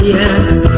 yeah.